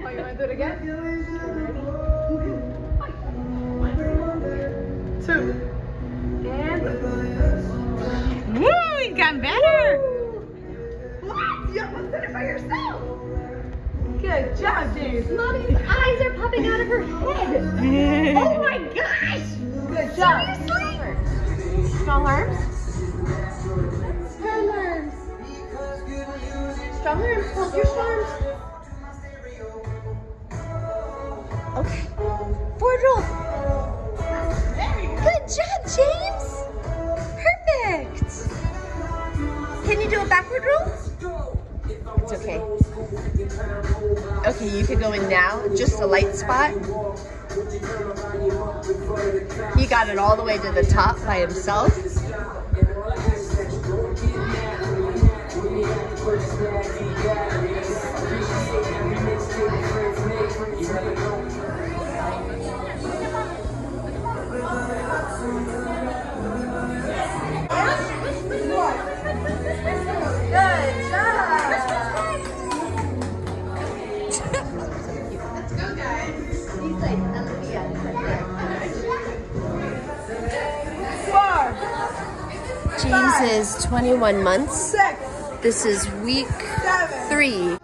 Oh, you want to do it again? Two. And. Woo, he's gotten better. What? You almost did it by yourself. Good job. Mommy's eyes are popping out of her head. Oh my gosh! Good job. Seriously? Strong arms. Strong arms. Strong arms. Hold your strong arms. James. Perfect. Can you do a backward roll? It's okay. Okay, you could go in now, just a light spot. He got it all the way to the top by himself. James is 21 months. This is week three.